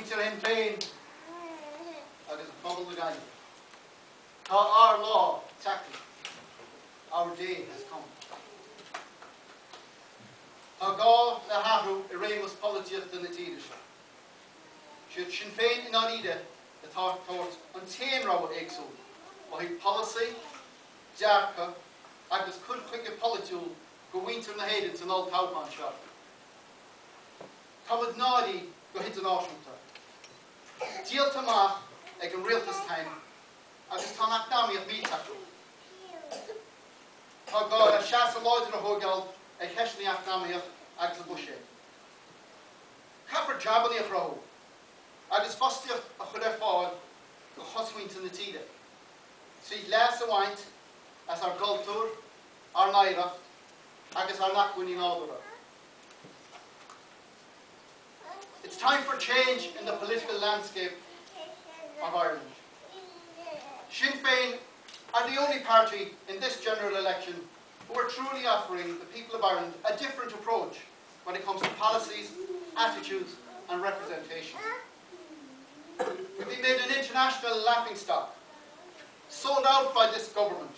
winter hen féin agus bubble. Tá our law tackle. Our day has come. Tá gá le hathú i rémas políocht den na tíide. Siad sin féin in aníide atá tát an téanrá éagsú, ó hí policy, dearcha agus chun chuige go bhhaintear na héidir an á táán seo. Nádaí go hit an áisiúnta. Díaltamach ag an rialtastain agus tá nach náíoh mítaú. Tá gá a se a láidir a thugeall ag heisnaíach náíoch agus a busé. Caafar jobbaní a rá, agus fostiocht a chud ar fáil go choshainte na tíide. Trí leas a bhaint as ar galtúr, ar nairacht, agus ar nachhuií nádra. It's time for change in the political landscape of Ireland. Sinn Féin are the only party in this general election who are truly offering the people of Ireland a different approach when it comes to policies, attitudes and representation. We've been made an international laughingstock, sold out by this government,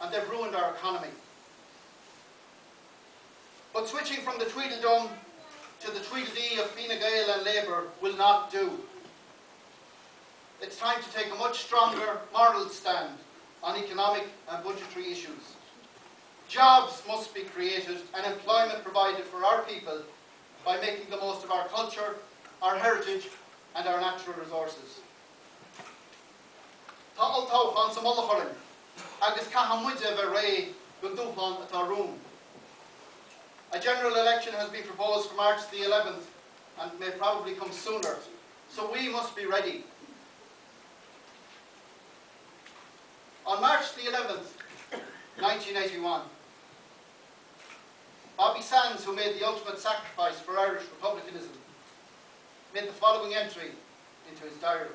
and they've ruined our economy. But switching from the Tweedledum to the Tweedledee of Fine Gael and Labour will not do. It's time to take a much stronger moral stand on economic and budgetary issues. Jobs must be created and employment provided for our people by making the most of our culture, our heritage and our natural resources. Tá cahamuide bheith go rúm. A general election has been proposed for March the 11th and may probably come sooner, so we must be ready. On March the 11th, 1981, Bobby Sands, who made the ultimate sacrifice for Irish republicanism, made the following entry into his diary.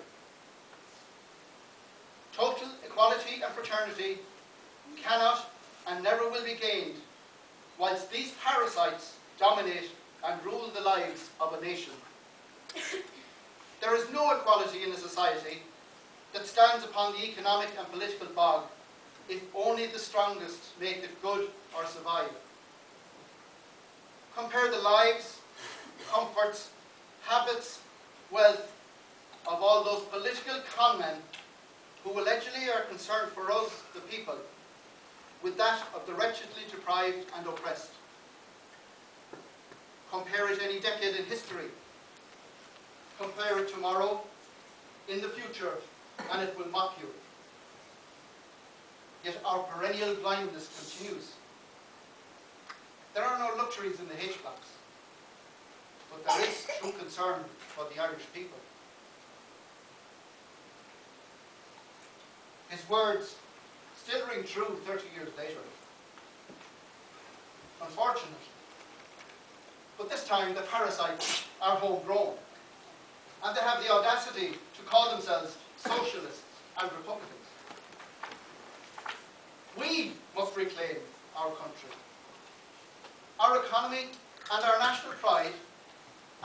Total equality and fraternity cannot and never will be gained whilst these parasites dominate and rule the lives of a nation. There is no equality in a society that stands upon the economic and political bog if only the strongest make it good or survive. Compare the lives, comforts, habits, wealth of all those political conmen who allegedly are concerned for us, the people, with that of the wretchedly deprived and oppressed. Compare it any decade in history. Compare it tomorrow, in the future, and it will mock you. Yet our perennial blindness continues. There are no luxuries in the H-blocks, but there is true concern for the Irish people. His words still ring true 30 years later. Unfortunate. But this time the parasites are homegrown. And they have the audacity to call themselves socialists and republicans. We must reclaim our country, our economy and our national pride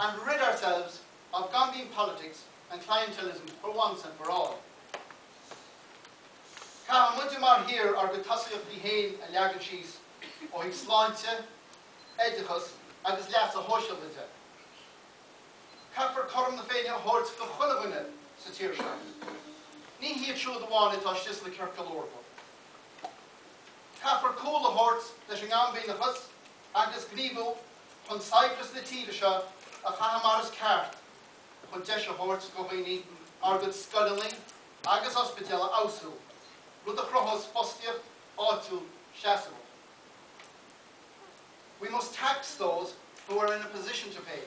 and rid ourselves of gombeen politics and clientelism for once and for all. Muide mar hir ar go tasaíocht se. Ní hiad siú amháin atá sis le ceir golópa. Caafar cóla chus agus gníbú chun Cyprus na tíide a chahamar is ceart chun de a hóirt go scudaling agus ospitala ausú fostiocht áú seaú. We must tax those who are in a position to pay,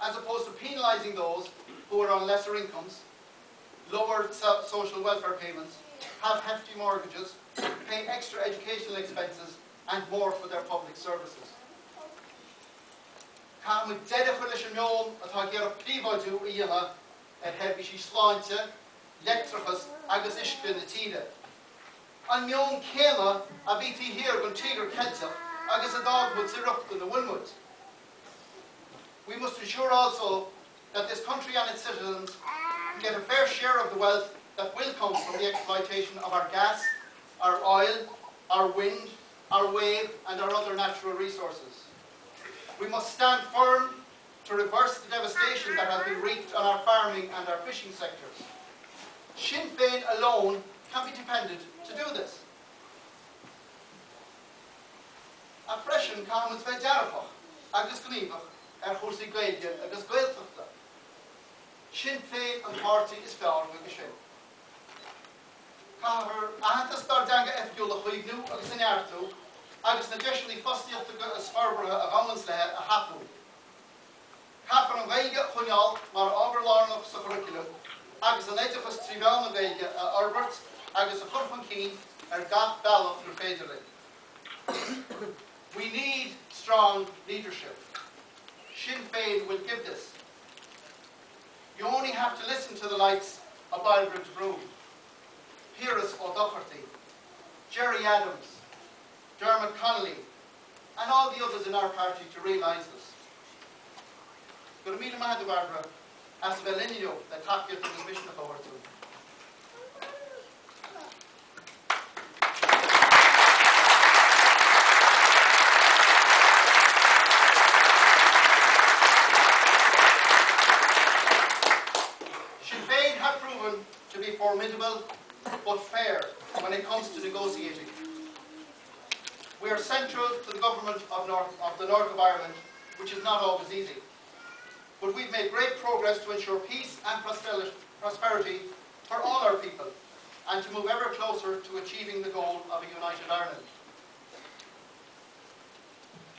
as opposed to penalising those who are on lesser incomes, lower so social welfare payments, have hefty mortgages, pay extra educational expenses and more for their public services. Letrachas agus. An céime a agus a. We must ensure also that this country and its citizens get a fair share of the wealth that will come from the exploitation of our gas, our oil, our wind, our wave and our other natural resources. We must stand firm to reverse the devastation that has been wreaked on our farming and our fishing sectors. Alone can be depended to do this. Er a freisin cámas bheith dearfach agus gníomach ar chósaí gaige agus gailteachta. Sinn Féin an party is fearr go go sin. Cáhar ahananta star deanga efgiúil a chuighnú agus in airtú agus na deisianí fostíochta go is farbrathe a ghamans le a hapú. Caafar an gaige chuneáil mar ábharlánach sa curriculum agus gaige a agus a churfan cín ar bailach. We need strong leadership. Sinn Féin will give this. You only have to listen to the likes of Albert Broom, Pearse O'Doherty, Gerry Adams, Dermot Connolly, and all the others in our party to realise this. Maithe Barbara as bheith lineo le takeíocht agus misna chóirú. Sinn have proven to be formidable but fair when it comes to negotiating. We are central to the government of, North, of the North of Ireland, which is not always easy. But we've made great progress to ensure peace and prosperity- for all our people and to move ever closer to achieving the goal of a united Ireland.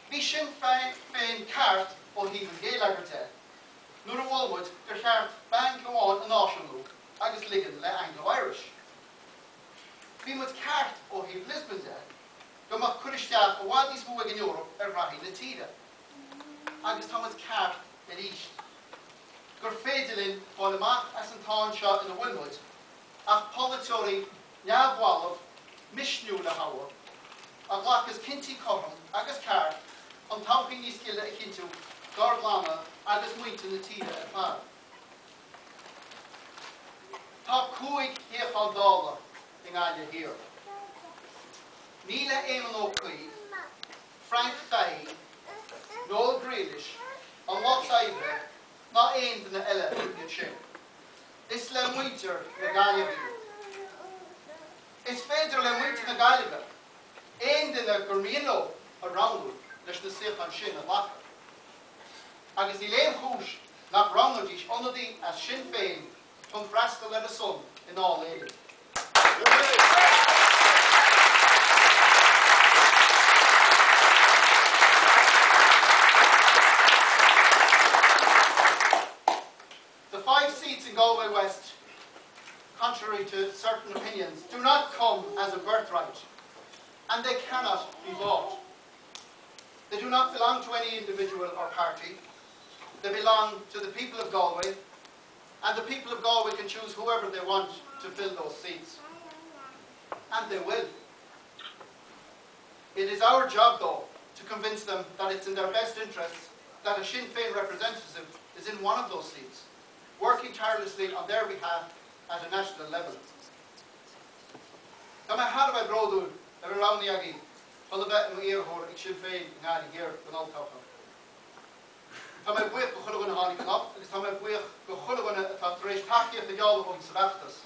Bhí Sinn Féin ceart ó hí an géalagarthe, nuair a bhfuilmuid gur cheart ban goháin an náisiúnú agus ligan le Anglo-Irish. Bhí muid ceart ó hí Lisbonde, go mar chuiristeach ó bhád níos mú ag an Eorop ar rathí na tíide. Agus tá ceart ríist. Gur féidirlinn fáil amach as an seo in a bhfuilmuid, ach pólatóirí neamhhalah misniú le hawa, a ghlachas cinnti chom agus ceart an tamping níos ciile a cinntiú gar lána agus muinte na tíide ar fad. Tá cuaig héáil dála in gáile hir. Níle éman ó chuí, Frank Fahey, Noel Grealish, Lot Ibre, ná na eile iad sin. Is le muintear na gáile Is féidir le muinte na gáile Éon duna gur míó a rangú leis na siochan sin a lacha. Agus í léon chúis onadí as le a son in á. Not belong to any individual or party. They belong to the people of Galway, and the people of Galway can choose whoever they want to fill those seats. And they will. It is our job, though, to convince them that it's in their best interests that a Sinn Féin representative is in one of those seats, working tirelessly on their behalf at a national level. Agé, chola bheith an íorthir ag Sinn Féin gáí ggéir an átácha. Tá mé buoch go chulaganna hánig an agus tá mé buoch go chulaganna atá éis takeíocht a geála sa bheachtas.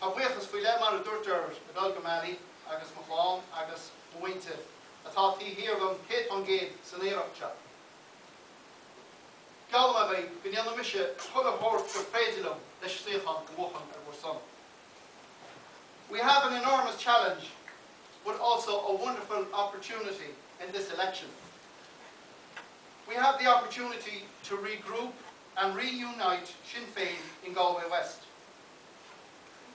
Tá buochas faoi le mar a dúirtar a dul go meí agus mo chláán agus muinte atá tí hir gom cé an géad san éireachta. Gal a bheith gnéanana mise chula hórt go féidirlam leis séchan go bhchan ar bhór son. We have an enormous challenge, but also a wonderful opportunity in this election. We have the opportunity to regroup and reunite Sinn Féin in Galway West.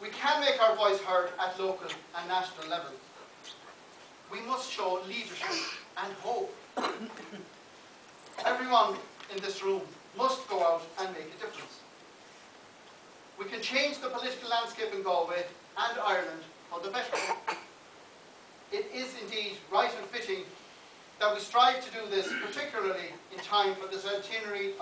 We can make our voice heard at local and national level. We must show leadership and hope. Everyone in this room must go out and make a difference. We can change the political landscape in Galway and Ireland for the better. It is indeed right and fitting that we strive to do this, particularly in time for the centenary